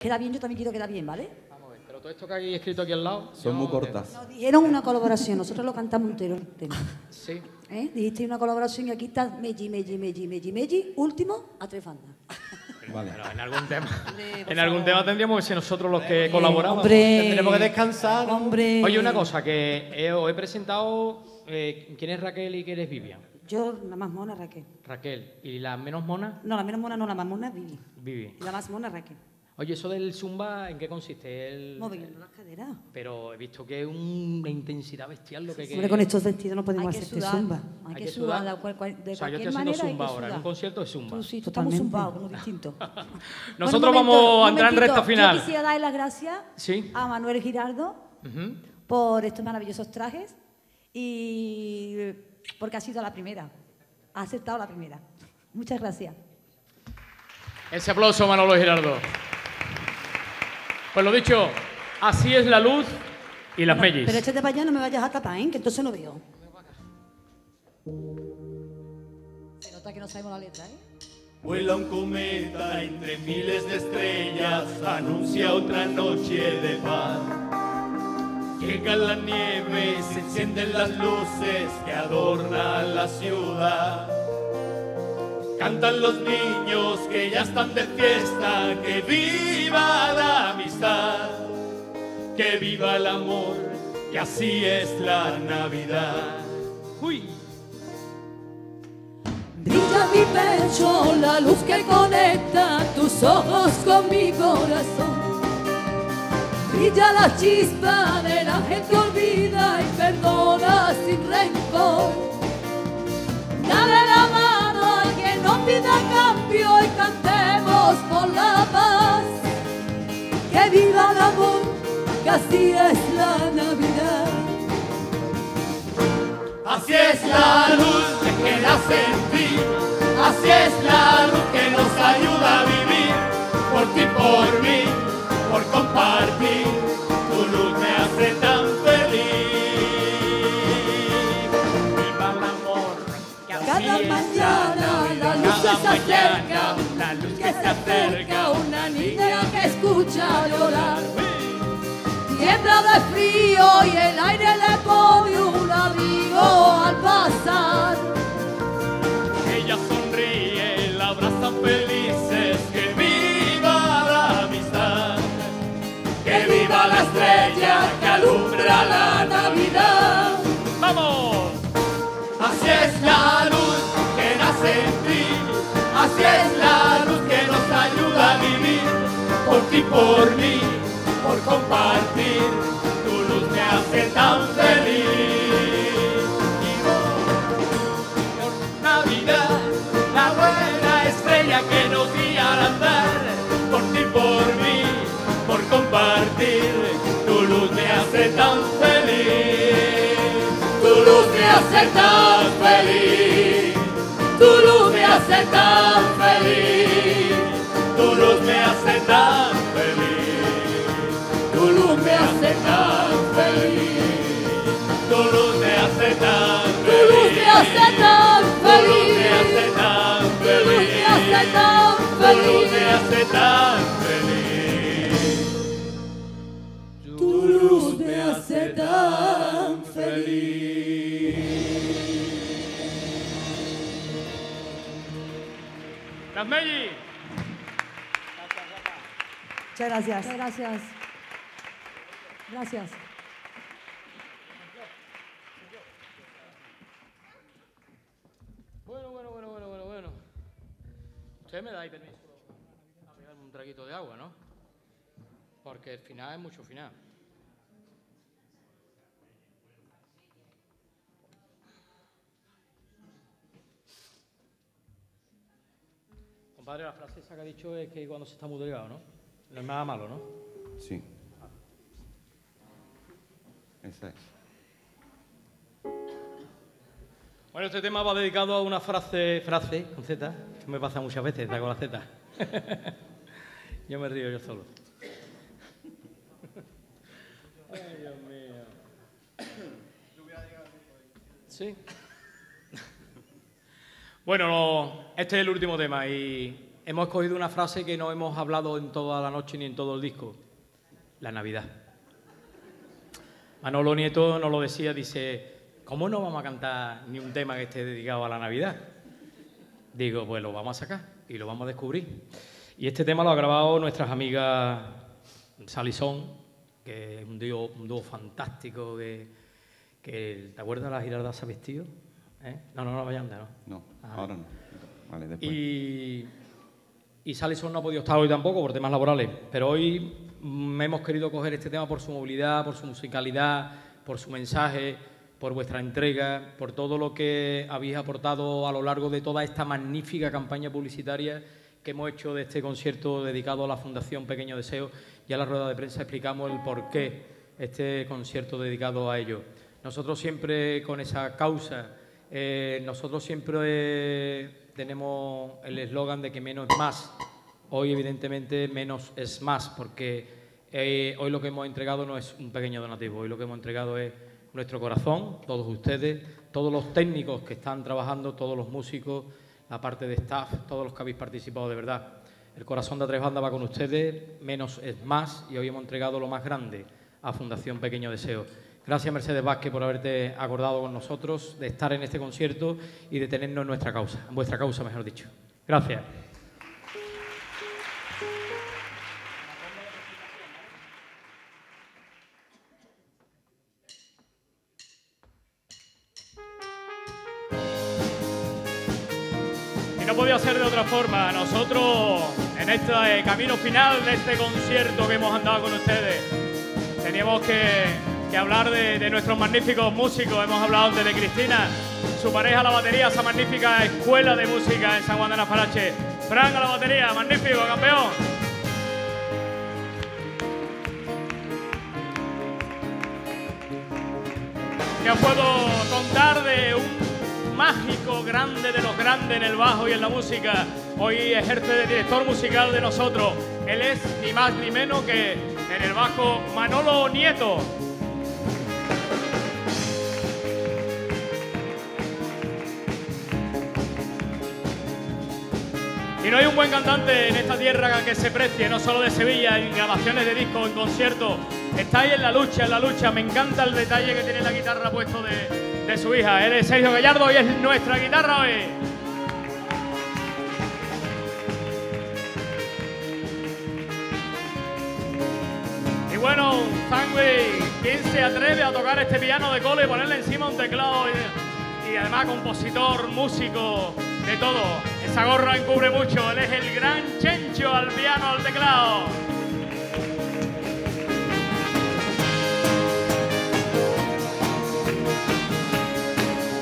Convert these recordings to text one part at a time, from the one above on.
queda bien, yo también quiero quedar bien, ¿vale? Vamos a ver, pero todo esto que hay escrito aquí al lado. Son muy cortas. Nos dijeron una colaboración, nosotros lo cantamos entero el tema. Sí. ¿Eh? Dijiste una colaboración y aquí está Meji, Meji, Meji, Meji, Meji, último a tres bandas. Vale. Pero en algún tema. Hombre, en algún tema tendríamos que ser nosotros los que colaboramos. Hombre, Tendremos que descansar. Hombre. Oye, una cosa, que he- os he presentado. eh, ¿Quién es Raquel y quién es Vivian? Yo, la más mona, Raquel. Raquel. ¿Y la menos mona? No, la menos mona no, la más mona es Vivi. Vivi. Y la más mona, Raquel. Oye, eso del zumba, ¿en qué consiste? El... Moviendo las caderas. Pero he visto que es una intensidad bestial lo que hay que... Hombre, con estos vestidos no podemos Hay que hacer este sudar. zumba. Hay, Hay que que sudar, sudar. de, cual- cual- de o sea, yo estoy haciendo manera zumba ahora. En un concierto es zumba. Tú sí, estamos Totalmente. zumbados, como distinto. Nosotros Bueno, momento, vamos a entrar en recta final. Yo quisiera dar las gracias Sí. a Manuel Girardo Ujú. por estos maravillosos trajes y porque ha sido la primera. Ha aceptado la primera. Muchas gracias. Ese aplauso, Manolo Girardo. Pues lo dicho, así es la luz y las mellis. Pero échate para allá, no me vayas a tapar, ¿eh? Que entonces no veo. Se nota que no sabemos la letra, ¿eh? Vuela un cometa entre miles de estrellas, anuncia otra noche de paz. Llega la nieve, se encienden las luces que adornan la ciudad. Cantan los niños que ya están de fiesta, que viva la amistad, que viva el amor, que así es la Navidad. Uy. Brilla mi pecho la luz que conecta tus ojos con mi corazón. Brilla la chispa del ángel que olvida y perdona sin rencor. Dale la pida cambio y cantemos por la paz. Que viva el amor, que así es la Navidad. Así es la luz que nace en ti, así es la luz que nos ayuda a vivir, por ti, por mí, por compartir, tu luz me hace tan feliz. Viva el amor, que así Cada es mañana se acerca, la luz que se acerca, una niña que escucha llorar. Tiembla de frío y ti, por mí, por compartir, tu luz me hace tan feliz. Y por Navidad, la buena estrella que nos guía al andar, por ti, por mí, por compartir, tu luz me hace tan feliz. Tu luz me hace tan feliz, tu luz me hace tan feliz, tu luz me hace tan feliz, tu luz me hace tan feliz, tu luz me hace tan Tu luz me hace tan tu luz me feliz, hace tan feliz, tan tu luz me feliz, hace tan feliz, tu luz me hace tan feliz. Muchas gracias. Muchas gracias. Gracias. Bueno, bueno, bueno, bueno, bueno, bueno. Usted me dais permiso a pegarme un traguito de agua, ¿no? Porque el final es mucho final. Compadre, la frase esa que ha dicho es que cuando se está muy delgado, ¿no? No es nada malo, ¿no? Sí. Esa es. Bueno, este tema va dedicado a una frase, frase con Z, que me pasa muchas veces, está con la Z. yo me río yo solo. Ay, Dios mío. ¿Sí? bueno, no, este es el último tema y hemos escogido una frase que no hemos hablado en toda la noche ni en todo el disco, la Navidad. Manolo Nieto nos lo decía, dice, ¿cómo no vamos a cantar ni un tema que esté dedicado a la Navidad? Digo, pues lo vamos a sacar y lo vamos a descubrir. Y este tema lo ha grabado nuestras amigas Salisón, que es un dúo, un dúo fantástico, que, que- ¿te acuerdas de la Girarda se ha vestido? ¿Eh? No, no, no, vaya anda, ¿no? No, Ah. ahora no. Vale, después. Y, y Salison no ha podido estar hoy tampoco por temas laborales, pero hoy mm, hemos querido coger este tema por su movilidad, por su musicalidad, por su mensaje, por vuestra entrega, por todo lo que habéis aportado a lo largo de toda esta magnífica campaña publicitaria que hemos hecho de este concierto dedicado a la Fundación Pequeño Deseo. Ya en la rueda de prensa explicamos el por qué este concierto dedicado a ello. Nosotros siempre con esa causa, eh, nosotros siempre tenemos el eslogan de que menos es más. Hoy, evidentemente, menos es más, porque eh, hoy lo que hemos entregado no es un pequeño donativo, hoy lo que hemos entregado es nuestro corazón, todos ustedes, todos los técnicos que están trabajando, todos los músicos, la parte de staff, todos los que habéis participado de verdad. El corazón de A3 Banda va con ustedes, menos es más, y hoy hemos entregado lo más grande a Fundación Pequeño Deseo. Gracias, Mercedes Vázquez, por haberte acordado con nosotros, de estar en este concierto y de tenernos en nuestra causa, en vuestra causa, mejor dicho. Gracias. Y no podía ser de otra forma. Nosotros, en este eh, camino final de este concierto que hemos andado con ustedes, teníamos que, que hablar de, nuestros magníficos músicos. Hemos hablado antes de Cristina, su pareja a la batería, esa magnífica escuela de música en San Juan de Nafarache. Fran a la batería, magnífico, campeón. que os puedo contar de un mágico grande de los grandes en el bajo y en la música. Hoy ejerce de director musical de nosotros. Él es ni más ni menos que en el bajo Manolo Nieto. Y no hay un buen cantante en esta tierra que se precie, no solo de Sevilla, en grabaciones de discos, en conciertos. Está ahí en la lucha, en la lucha. Me encanta el detalle que tiene la guitarra puesto de, de su hija. Él es Sergio Gallardo y es nuestra guitarra hoy. Y bueno, Sangway, ¿quién se atreve a tocar este piano de cola y ponerle encima un teclado? Y además compositor, músico, de todo. Esa gorra encubre mucho. Él es el gran Chencho al piano, al teclado.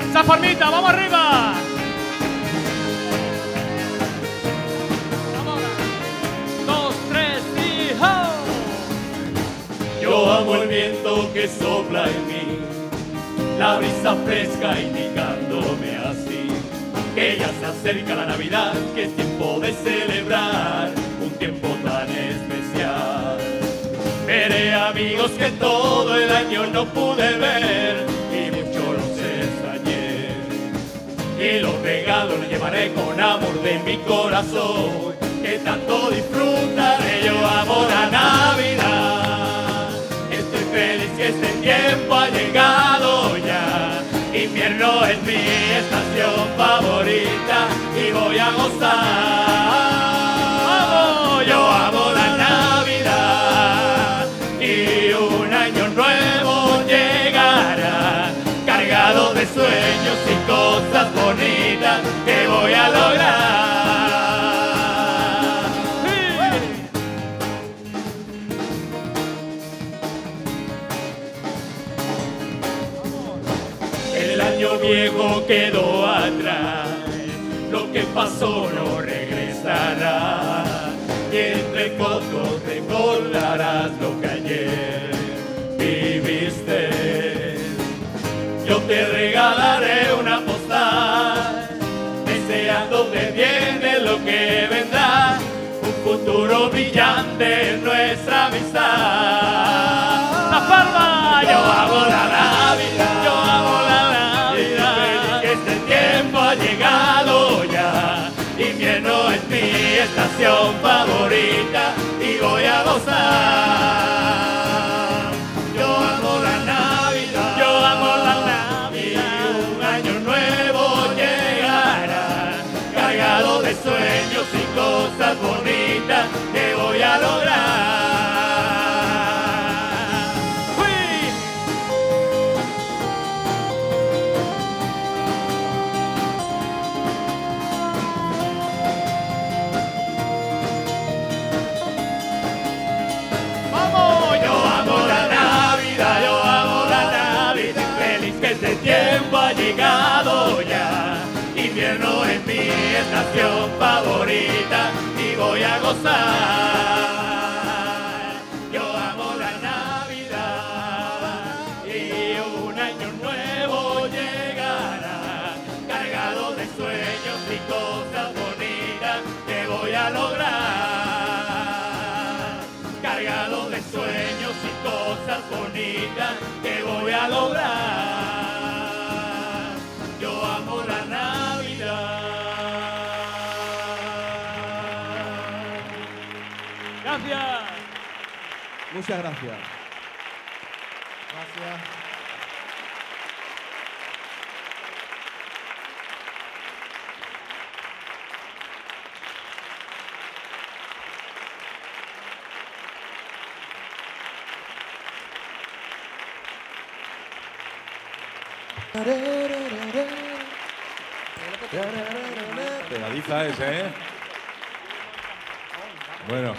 Esa formita, vamos arriba. Vamos. Dos, tres y. Yo amo el viento que sopla en mí, la brisa fresca indicándome así, que ya se acerca la Navidad, que es tiempo de celebrar un tiempo tan especial. Veré amigos que todo el año no pude ver y mucho los extrañé. Y los regalos los llevaré con amor de mi corazón, que tanto disfrutaré. Yo amo la Navidad. Estoy feliz que este tiempo ha llegado ya. Invierno es mi estación favorita y voy a gozar. Yo amo la Navidad y un año nuevo llegará cargado de sueños y cosas bonitas que voy a lograr. Quedó atrás, lo que pasó no regresará. Y entre fotos recordarás lo que ayer viviste. Yo te regalaré una postal, deseando que viene lo que vendrá, un futuro brillante en nuestra amistad. ¡La palma! Yo amo la Navidad, estación favorita y voy a gozar. Yo amo la Navidad, yo amo la Navidad. Y un año nuevo llegará, cargado de sueños y cosas bonitas que voy a lograr. Voy a lograr. Yo amo la Navidad. Gracias. Muchas gracias. Ese, ¿eh? Bueno.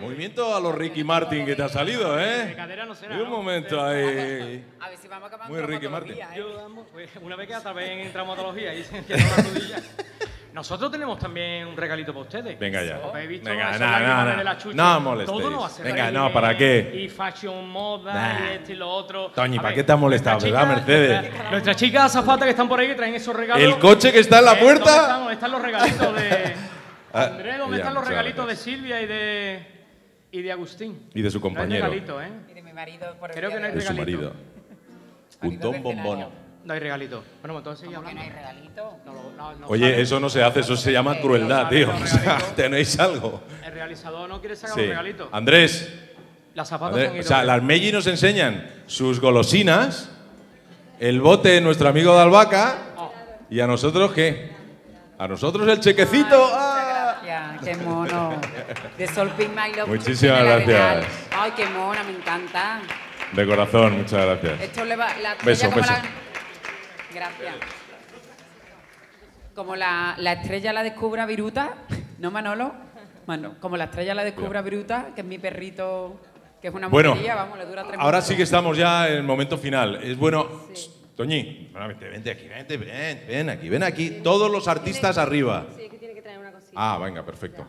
Movimiento a los Ricky Martin que te ha salido, ¿eh? cadera no será, Y un momento ahí. A ver si vamos a acabar Muy Ricky Martin. ¿eh? Yo pues, una vez que vez en traumatología y se la rodilla. Nosotros tenemos también un regalito para ustedes. Venga ya. ¿Habéis visto Venga, no, no, de la no. chucha? No molestéis. Todo no va a ser Venga, no, de- ¿para qué? Y fashion moda Nah. y este y lo otro. Toñi, ¿para qué te has molestado? ¿Verdad, Mercedes? nuestra- Nuestras chicas azafatas que están por ahí que traen esos regalos. El coche que está en la Eh, ¿Dónde puerta. están, ¿Dónde están los regalitos de. Ah, Andrés, ¿dónde ya, están los regalitos de Silvia y de. y de Agustín? Y de su No hay compañero. regalito, ¿eh? Y de mi marido por el Creo día que no hay de De su marido. Un don bombón. No hay regalito. Bueno, entonces ¿Cómo que no hay regalito? No, lo- no, no Oye, sale. eso no se hace, eso se llama Eh, crueldad, tío. O sea, tenéis algo. El realizador no quiere sacar Sí. un regalito. Andrés, Las zapatas Andrés, o sea, las Meiji nos enseñan sus golosinas, el bote de nuestro amigo de Albaca, Oh. y a nosotros qué? A nosotros el chequecito. Ay, ¡Ah! qué mono. De Sol Pink My Love Muchísimas gracias. Ay, qué mona, me encanta. De corazón, muchas gracias. Esto le va. La Beso, beso. la- Gracias. Como la, la estrella la descubra Viruta, ¿no, Manolo? Bueno, como la estrella la descubra Viruta, que es mi perrito, que es una Bueno, vamos, le dura tres Ahora minutos. sí que estamos ya en el momento final. Es bueno. Toñi, vente, vente aquí, vente, ven, ven aquí, ven aquí. Todos los artistas arriba. Sí, que tiene que traer una cosita. Ah, venga, perfecto.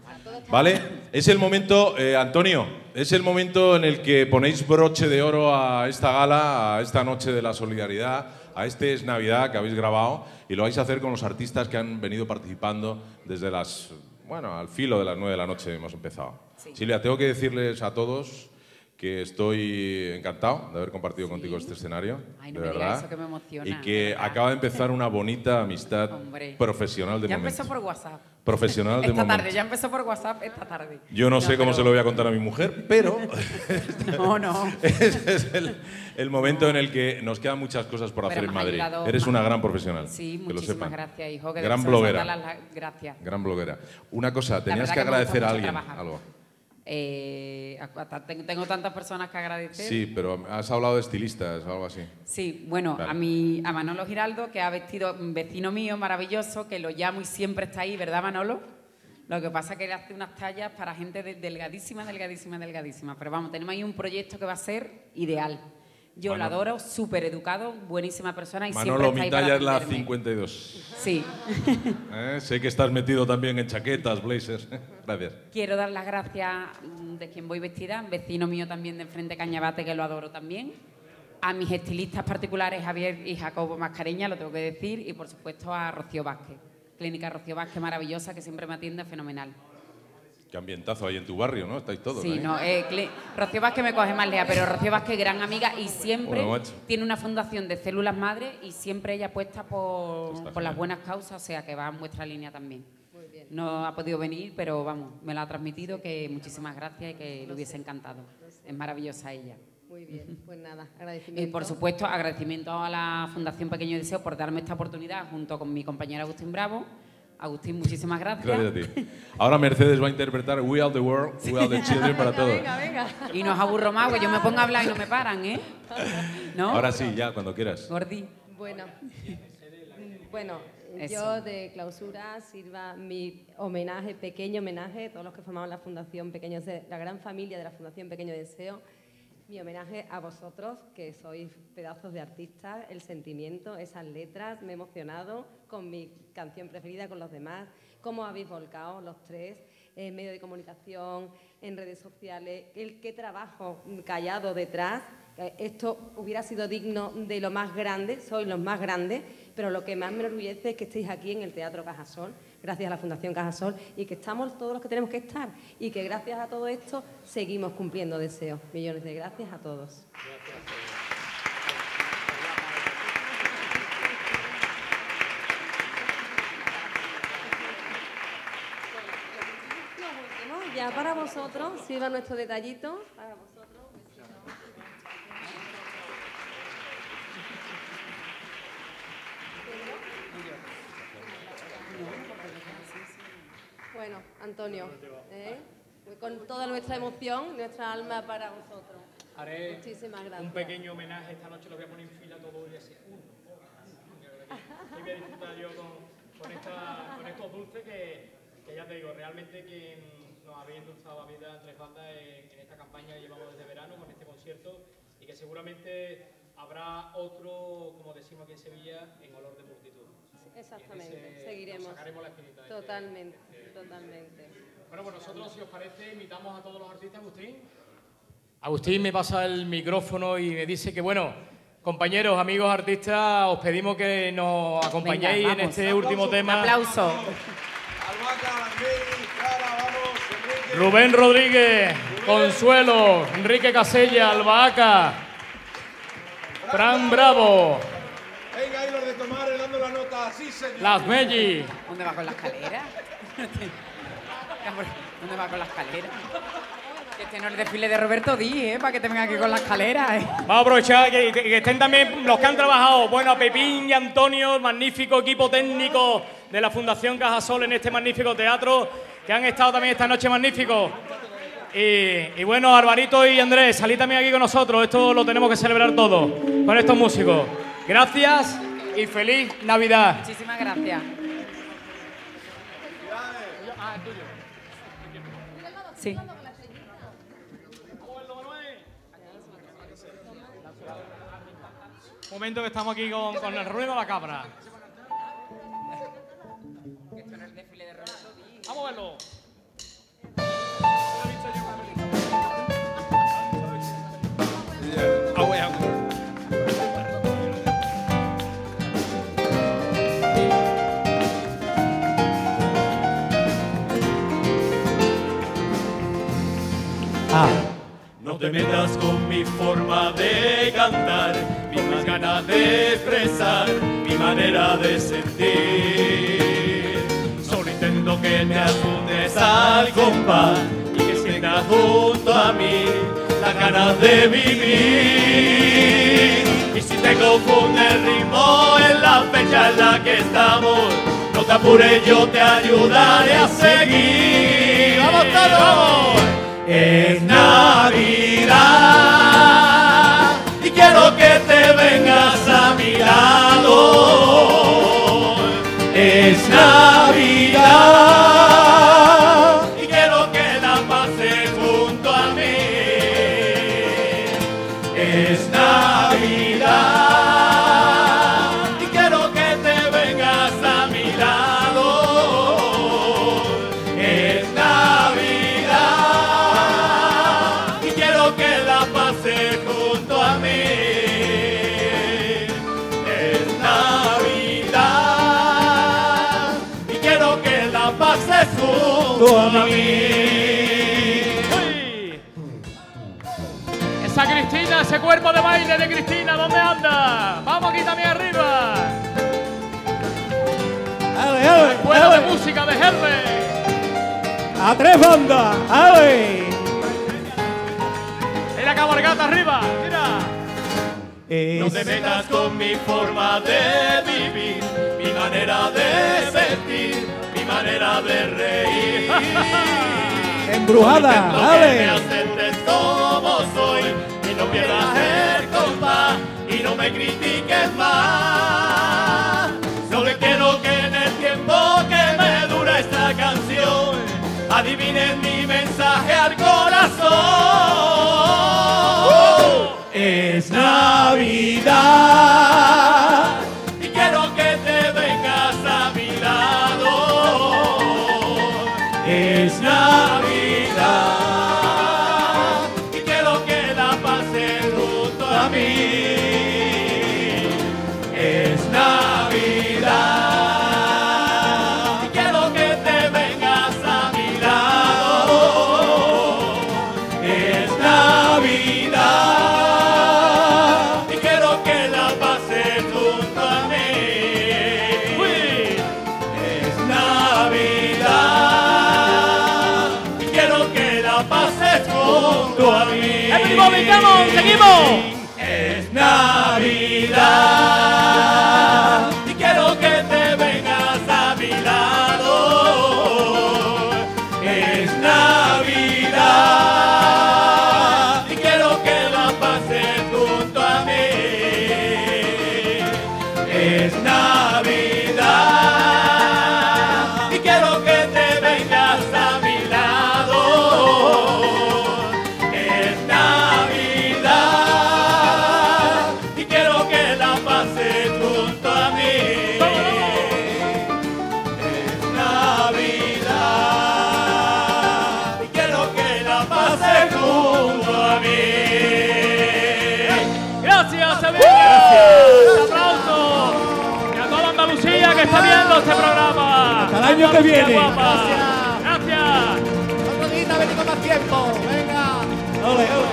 ¿Vale? Es el momento, eh, Antonio, es el momento en el que ponéis broche de oro a esta gala, a esta noche de la solidaridad, a este es Navidad que habéis grabado y lo vais a hacer con los artistas que han venido participando desde las, bueno, al filo de las nueve de la noche hemos empezado. Silvia, tengo que decirles a todos que estoy encantado de haber compartido contigo este escenario, Ay, no de me verdad, eso, que me emociona, y que acaba de empezar una bonita amistad Hombre. profesional de Ya momento. empezó por WhatsApp. Profesional de Esta momento. tarde, ya empezó por WhatsApp esta tarde. Yo no, sé cómo pero- se lo voy a contar a mi mujer, pero No, no. ese es el, el momento en el que nos quedan muchas cosas por Pero hacer en Madrid. ayudado Eres una gran profesional. Sí, que lo muchísimas sepan. gracias, hijo. Que Gran bloguera. las- Gracias. Gran bloguera. Una cosa, tenías que agradecer a alguien algo. Eh, tengo tengo tantas personas que agradecer. Sí, pero has hablado de estilistas o algo así. Sí, bueno, Vale. a, mi, a Manolo Giraldo, que ha vestido un vecino mío maravilloso, que lo llamo y siempre está ahí, ¿verdad, Manolo? Lo que pasa es que él hace unas tallas para gente de- delgadísima, delgadísima, delgadísima. Pero vamos, tenemos ahí un proyecto que va a ser ideal. Yo lo adoro, súper educado, buenísima persona y Manolo, siempre está ahí para es la atenderme. 52. Sí. ¿Eh? Sé que estás metido también en chaquetas, blazers. Gracias. Quiero dar las gracias de quien voy vestida, vecino mío también de enfrente Cañabate, que lo adoro también. A mis estilistas particulares, Javier y Jacobo Mascareña, lo tengo que decir. Y por supuesto a Rocío Vázquez, Clínica Rocío Vázquez, maravillosa, que siempre me atiende fenomenal. Qué ambientazo hay en tu barrio, ¿no? Estáis todos. Sí, ahí. no, eh, Cli- Rocío Vázquez me coge más lea, pero Rocío Vázquez, gran amiga y siempre Bueno, tiene una fundación de células madre y siempre ella apuesta por, por las buenas causas, o sea que va en vuestra línea también. no ha podido venir, pero vamos, me lo ha transmitido que muchísimas gracias y que le hubiese encantado. Es maravillosa ella. Muy bien, pues nada, agradecimiento. Y por supuesto, agradecimiento a la Fundación Pequeño Deseo por darme esta oportunidad junto con mi compañero Agustín Bravo. Agustín, muchísimas gracias. Gracias a ti. Ahora Mercedes va a interpretar We Are the World, We Are the Children para todos. Venga, venga. Y no os aburro más, que yo me pongo a hablar y no me paran, ¿eh? ¿No? Ahora sí, ya, cuando quieras. Gordi. Bueno, bueno, Eso. yo de clausura sirva mi homenaje, pequeño homenaje, todos los que formamos la Fundación Pequeño Deseo, la gran familia de la Fundación Pequeño Deseo, mi homenaje a vosotros, que sois pedazos de artistas, el sentimiento, esas letras, me he emocionado con mi canción preferida, con los demás, cómo habéis volcado los tres en medios de comunicación, en redes sociales, el qué trabajo callado detrás. Eh, Esto hubiera sido digno de lo más grande, sois los más grandes, pero lo que más me enorgullece es que estéis aquí en el Teatro Cajasol, gracias a la Fundación Cajasol, y que estamos todos los que tenemos que estar, y que gracias a todo esto seguimos cumpliendo deseos. Millones de gracias a todos. Últimos, Ya para vosotros, sirva nuestro detallito. Para vosotros. Bueno, Antonio, ¿eh? con toda nuestra emoción, nuestra alma para vosotros. Haré Muchísimas gracias. un pequeño homenaje esta noche, lo voy a poner en fila todo y así. Y voy a disfrutar yo con, con, esta- con estos dulces que, que ya te digo, realmente quien nos habéis endulzado la vida tres bandas en, en esta campaña que llevamos desde verano con este concierto y que seguramente habrá otro, como decimos aquí en Sevilla, en olor de multitud. Exactamente, Y en ese nos seguiremos. sacaremos la espinita este- Totalmente, totalmente. Bueno, pues nosotros, si os parece, invitamos a todos los artistas, Agustín. Agustín me pasa el micrófono y me dice que, bueno, compañeros, amigos artistas, os pedimos que nos acompañéis Venga, en este último Un tema. aplauso. Rubén Rodríguez, Consuelo, Enrique Casella, Albahaca, Fran Bravo, Sí, señor. Las Melli. ¿Dónde va con la escalera? ¿Dónde va con la escalera? Que este no es el desfile de Roberto Díaz, ¿eh? Para que te venga aquí con la escalera, ¿eh? Vamos a aprovechar que, que estén también los que han trabajado. Bueno, a Pepín y Antonio, el magnífico equipo técnico de la Fundación Cajasol en este magnífico teatro, que han estado también esta noche magníficos. Y, y bueno, Alvarito y Andrés, salid también aquí con nosotros. Esto lo tenemos que celebrar todos con estos músicos. Gracias y feliz Navidad. Muchísimas gracias. Sí. Momento que estamos aquí con, con el ruido de la cabra. Te metas con mi forma de cantar, mis ganas de expresar, mi manera de sentir. Solo intento que te apuntes al compás y que sientas junto a mí las ganas de vivir. Y si te confunde el ritmo en la fecha en la que estamos, no te apures, yo te ayudaré a seguir. ¡Vamos todos! Es Navidad y quiero que te vengas a mi lado. Es Navidad la pases junto a mí. Esa Cristina, ese cuerpo de baile de Cristina, ¿dónde anda? Vamos aquí también arriba. Ale, ale. de música de Herbert. A tres bandas, ale. Mira cabalgata arriba, mira. No te metas con mi forma de vivir, mi manera de sentir, mi manera de reír. Embrujada, intento que me aceptes como soy y no pierdas el compás y no me critiques más. Solo quiero que en el tiempo que me dura esta canción adivines mi mensaje al corazón. Que viene. guapa. Gracias. Otro día venimos más tiempo. Venga. Ole, ole.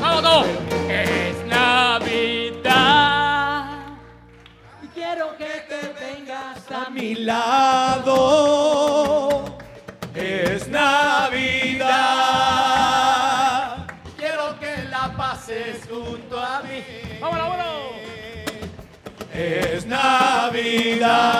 Vamos todos. Es Navidad. Y quiero que te vengas a a mi lado. Es Navidad. Quiero que la pases junto a mí. Vámonos, vámonos. Es Navidad.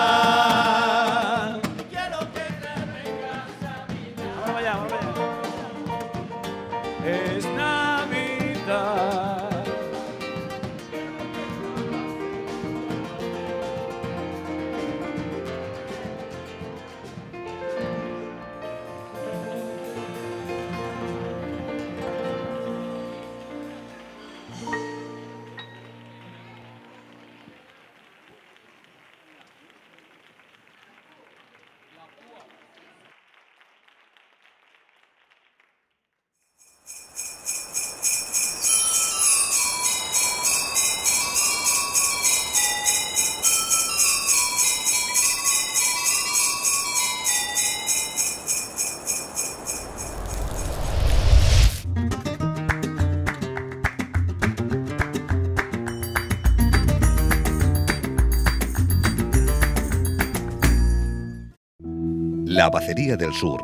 La Bacería del Sur,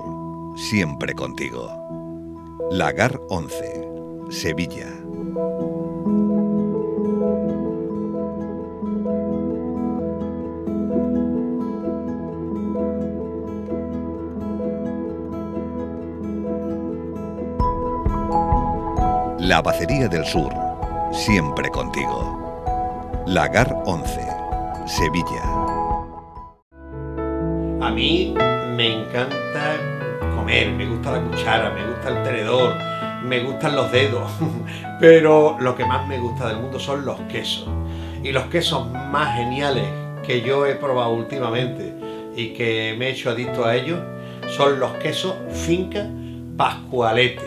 siempre contigo. Lagar 11, Sevilla. La Bacería del Sur, siempre contigo. Lagar 11, Sevilla. A mí me encanta comer, me gusta la cuchara, me gusta el tenedor, me gustan los dedos, pero lo que más me gusta del mundo son los quesos. Y los quesos más geniales que yo he probado últimamente y que me he hecho adicto a ellos son los quesos finca pascualete.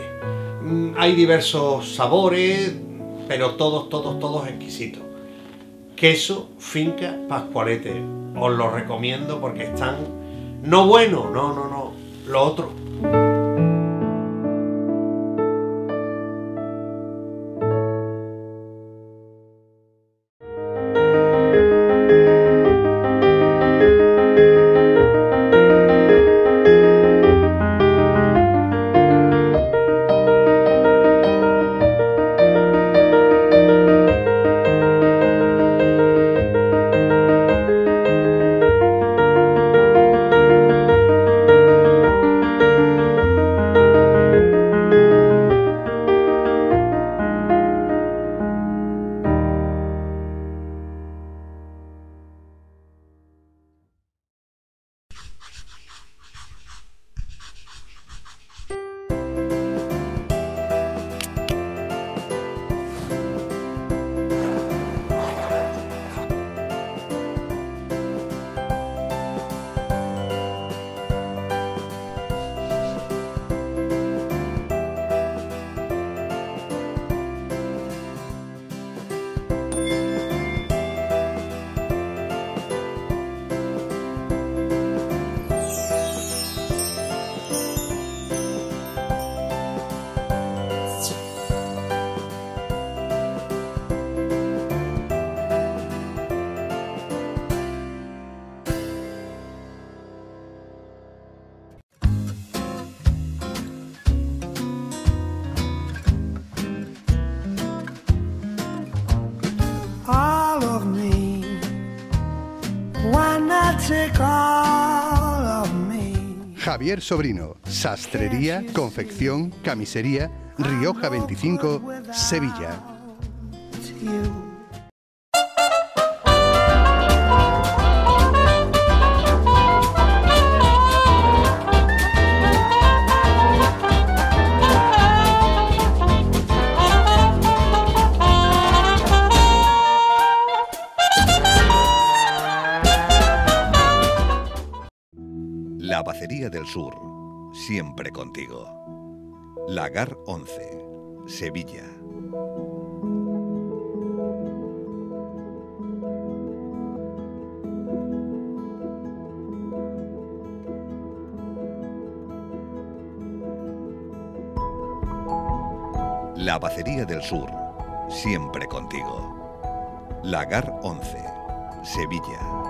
Mm, Hay diversos sabores, pero todos, todos, todos exquisitos. Queso finca pascualete. Os lo recomiendo porque están no bueno, no, no, no, lo otro. Javier Sobrino, Sastrería, Confección, Camisería, Rioja 25, Sevilla. Bacería del Sur, siempre contigo. Lagar 11, Sevilla. La Bacería del Sur, siempre contigo. Lagar 11, Sevilla.